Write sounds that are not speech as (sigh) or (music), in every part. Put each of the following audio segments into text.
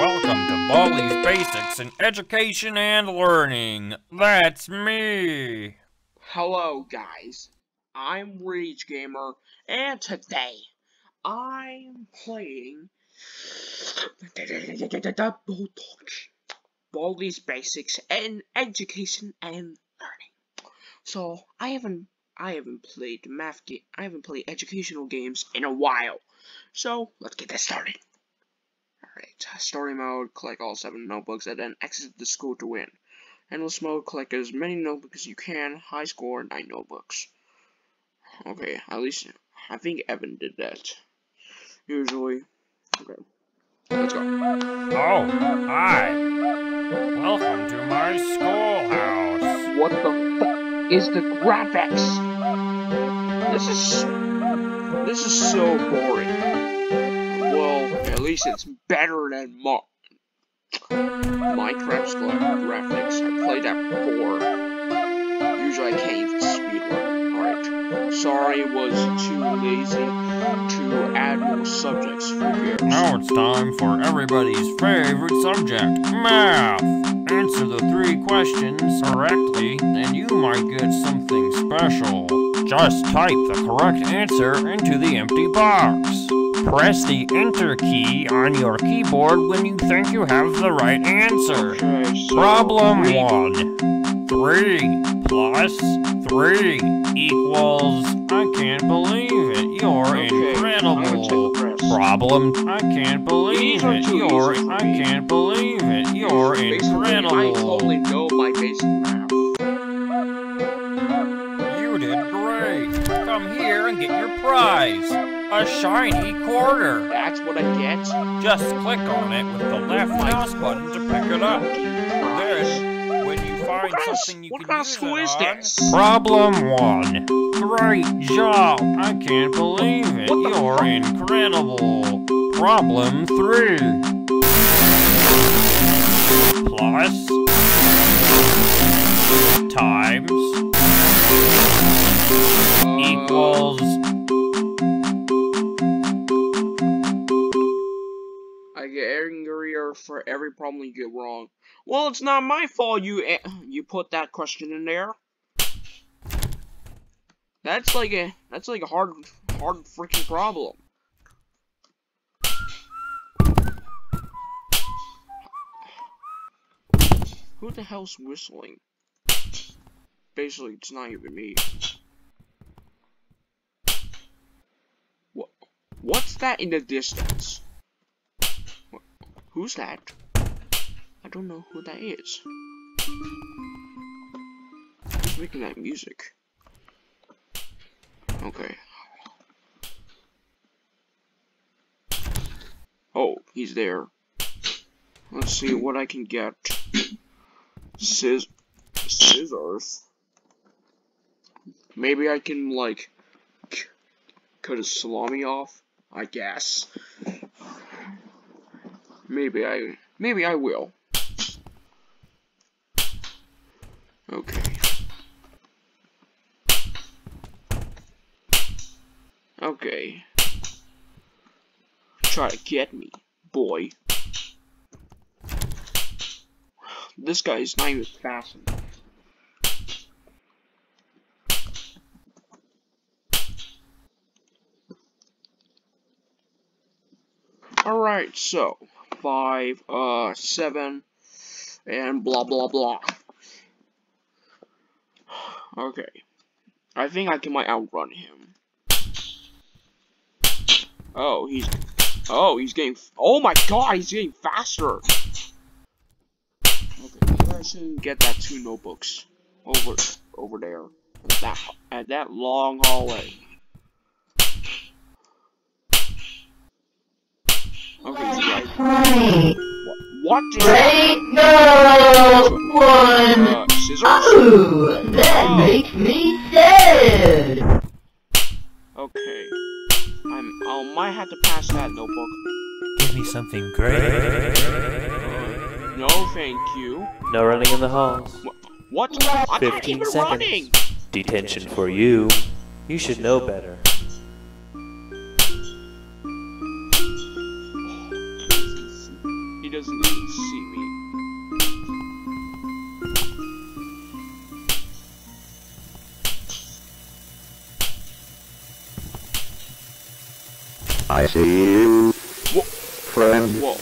Welcome to Baldi's Basics in Education and Learning. That's me. Hello, guys. I'm Rage Gamer, and today I'm playing Baldi's Basics in Education and Learning. So I haven't I haven't played math I haven't played educational games in a while. So let's get this started. Alright, story mode, collect all seven notebooks and then exit the school to win. Endless mode, collect as many notebooks as you can, high score, nine notebooks. Okay, at least I think Evan did that. Usually. Okay. Let's go. Oh, hi. Welcome to my schoolhouse. What the fuck is the graphics? This is this is so boring. Least it's better than Mo Minecraft's graphics. I played that before. Usually I can't even speedrun. Alright. Sorry, was too lazy to add more subjects for years. Now it's time for everybody's favorite subject, math. Answer the three questions correctly, and you might get something special. Just type the correct answer into the empty box. Press the Enter key on your keyboard when you think you have the right answer. Okay, so Problem three- 1. 3 plus 3 equals... I can't believe it. You're Okay, incredible. Problem. I can't believe it. You're. I can't believe it. You're Basically, I incredible. totally know my basic math. Here and get your prize. A shiny quarter. That's what I get. Just click on it with the left mouse button to pick it up. Then, when you find What kind of- something you what can use school is on- this? Problem one. Great job. I can't believe it. You're incredible. Problem three. Plus. Times. Equals. I get angrier for every problem you get wrong. Well, it's not my fault you you put that question in there. That's like a that's like a hard hard freaking problem. Who the hell's whistling? Basically, it's not even me. What? What's that in the distance? Who's that? I don't know who that is. Who's making that music? Okay. Oh, he's there. Let's see what I can get. Scis scissors. Maybe I can like cut a salami off. I guess. Maybe I maybe I will. Okay. Okay. Try to get me, boy. This guy is not even fast Alright, so five, uh, seven, and blah blah blah. Okay. I think I can might outrun him. Oh, he's Oh, he's getting Oh my god, he's getting faster. Okay, I shouldn't get that two notebooks over over there. At that at that long hallway. Okay, he's right. Right. What is that? Great no one. Uh, scissors? Oh, that makes me sad. Okay. I'm I might have to pass that notebook. Give me something great. No, thank you. No running in the halls. What? I'm not 15 even seconds. running. Detention for you. You should know better. See you, Whoa. friend. Whoa.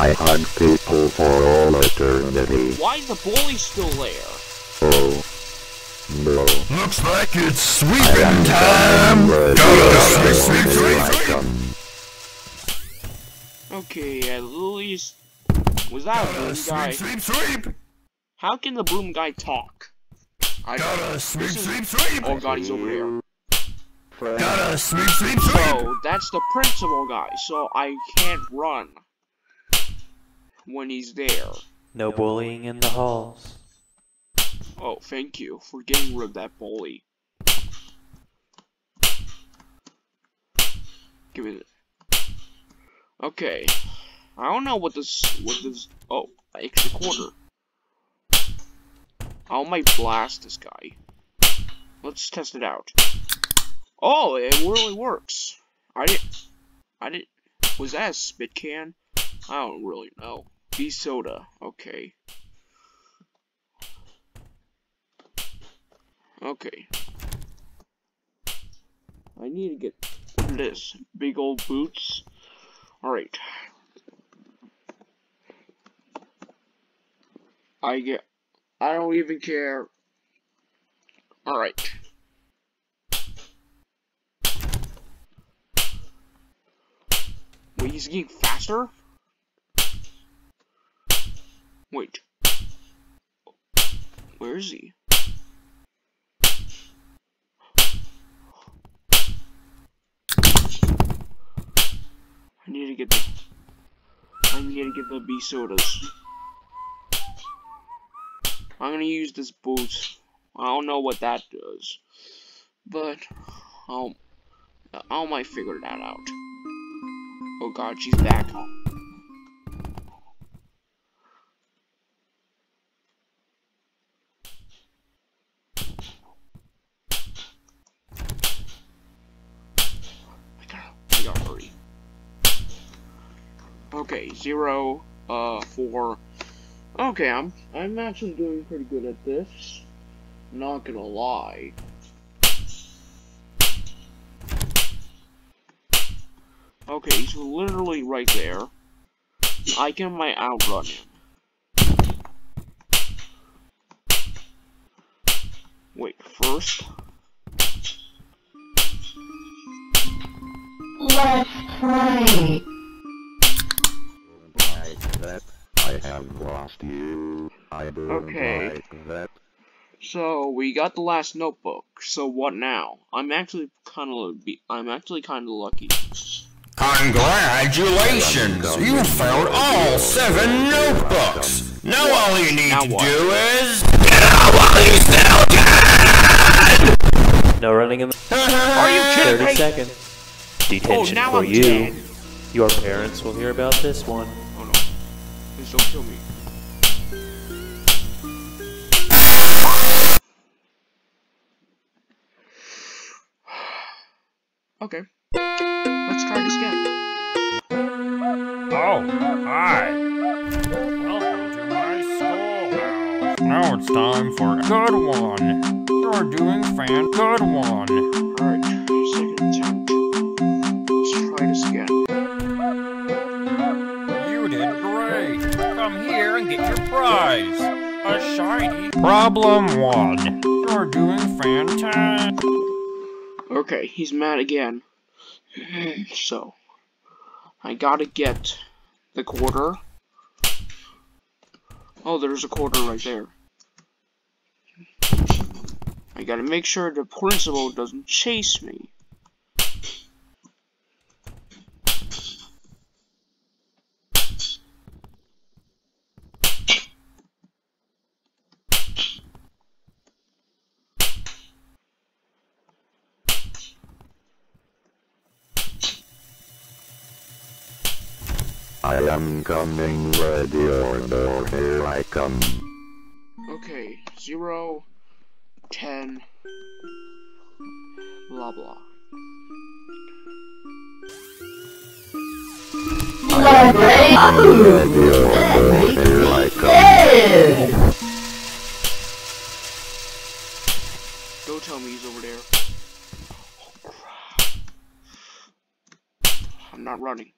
I hug people for all eternity. Why is the bully still there? Oh, no. Looks like it's I sweeping time. coming, but Go, you sweep, sweep, sweep, sweep. Okay, at least... Was that a Gotta boom guy? sweep, sweep, sweep. How can the boom guy talk? I Gotta sweep, sweep, sweep. Oh god, he's over there. Friend. Uh, Gotta sweep, sweep, sweep. So, that's the principal guy, so I can't run when he's there. No bullying in the halls. Oh, thank you for getting rid of that bully. Give it. Okay. I don't know what this. What this. Oh, extra quarter. I might blast this guy. Let's test it out. Oh, it really works. I didn't. I didn't. Was that a spit can? I don't really know. B soda. Okay. Okay. I need to get this. Big old boots. Alright. I get. I don't even care. Alright. Wait, he's getting faster? Wait. Where is he? I need to get the. I need to get the B sodas. I'm gonna use this boot. I don't know what that does, but I'll I might figure that out. Oh God, she's back. Okay, zero, uh, four. Okay, I'm I'm actually doing pretty good at this. Not gonna lie. Okay, he's literally right there. I can might outrun him. Wait, first. Let's play. like that. I have lost you. I Okay. like that. So we got the last notebook. So what now? I'm actually kind of I'm actually kind of lucky. Congratulations! You found all seven notebooks! Now all you need Now to what? do is... get No running in the (laughs) Are you kidding 30 me? seconds. Detention oh, now for I'm you. dead. Your parents will hear about this one. Oh no. Please don't kill me. (sighs) Okay. Let's try this again. Oh, hi. Welcome to my schoolhouse. Now it's time for a good one. You're doing fan good one. Alright, second attempt. Let's try this again. You did great. Come here and get your prize. A shiny. Problem one. You're doing fantastic. Okay, he's mad again. Mm-hmm. so, I gotta get the quarter. Oh, there's a quarter right there. I gotta make sure the principal doesn't chase me. I am coming, ready or no, here I come. Okay, zero, ten, blah blah. ready or go, here I come. Don't tell me he's over there. Oh. I'm not running.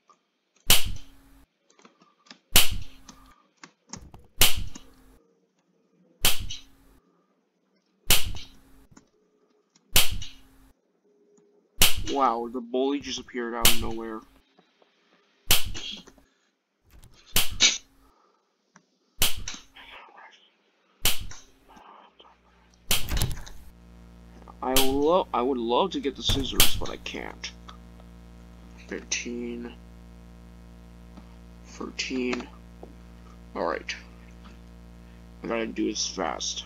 Wow, the bully just appeared out of nowhere. I love I would love to get the scissors, but I can't. 15 13 Alright. I gotta do this fast.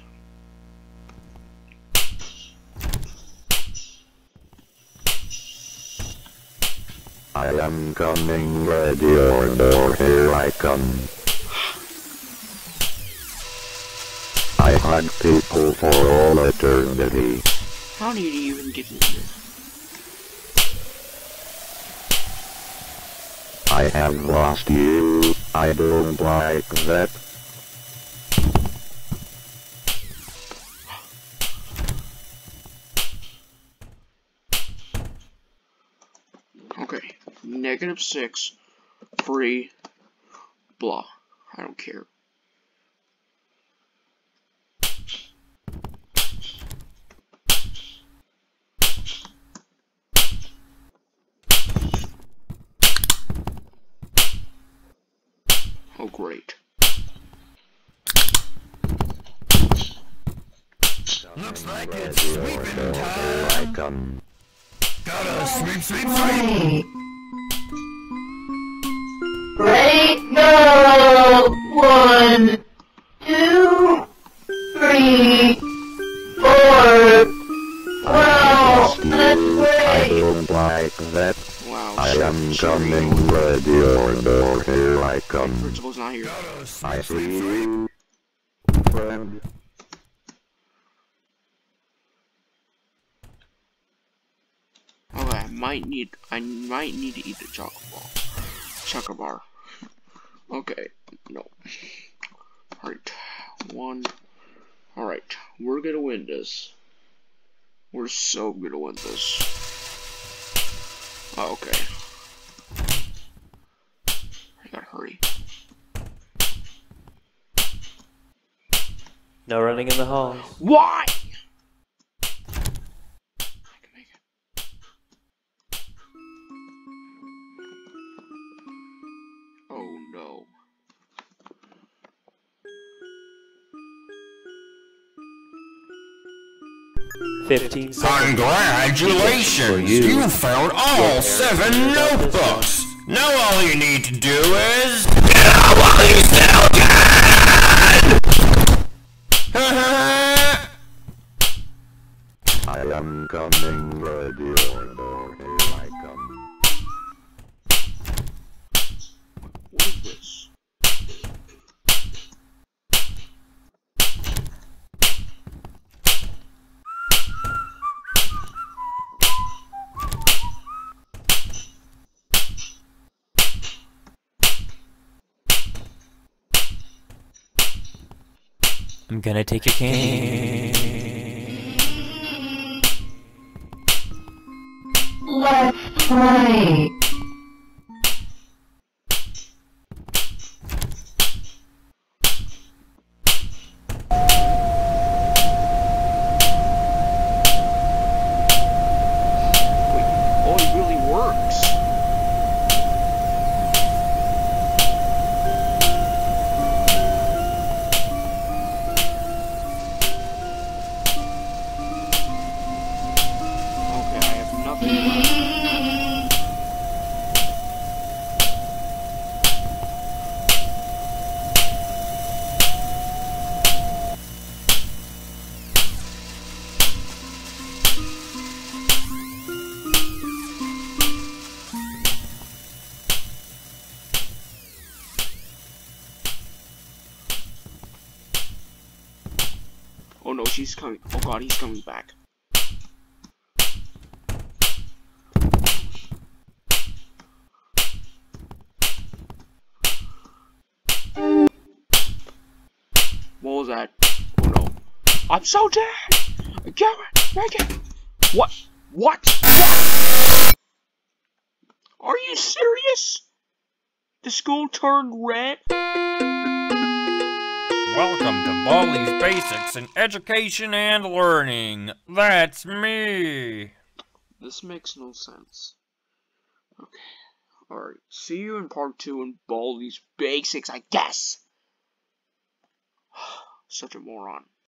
I am coming, ready or go, here I come. I hunt people for all eternity. How did you even get in here? I have lost you. I don't like that. Negative six. Free. Blah. I don't care. Oh, great. Looks like it's Ready or sweeping I time. come. Um, Gotta sweep, sweep, sweep. Ready, go! One, two, three, four. That's you. I don't like that. Wow. I am coming, ready or go, here I come. Principal's not here. I see you, friend. Okay, I might need I might need to eat the chocolate ball. Chocolate bar. Okay, no. Alright. One. Alright, we're gonna win this. We're so gonna win this. Oh, okay. I gotta hurry. No running in the halls. Why? 15 seconds. Congratulations! You. you found all seven notebooks! Now all you need to do is... Get out while you still can! I am coming. I'm gonna take your candy. Let's play. she's coming. Oh god, he's coming back. What was that? Oh no. I'm so dead! Garrett, make it! What? What? What? Are you serious? The school turned red? Welcome to Baldi's Basics in Education and Learning. That's me. This makes no sense. Okay. Alright. See you in part two in Baldi's Basics, I guess. (sighs) Such a moron.